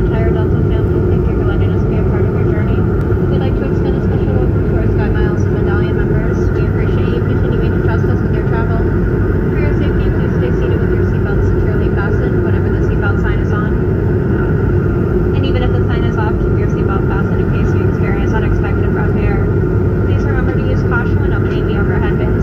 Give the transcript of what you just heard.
entire Delta family. Thank you for letting us be a part of your journey. We'd like to extend a special welcome to our Sky Miles and Medallion members. We appreciate you continuing to trust us with your travel. For your safety, please stay seated with your seatbelt securely fastened whenever the seatbelt sign is on. And even if the sign is off, keep your seatbelt fastened in case you experience unexpected rough air. Please remember to use caution when opening the overhead bin.